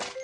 何?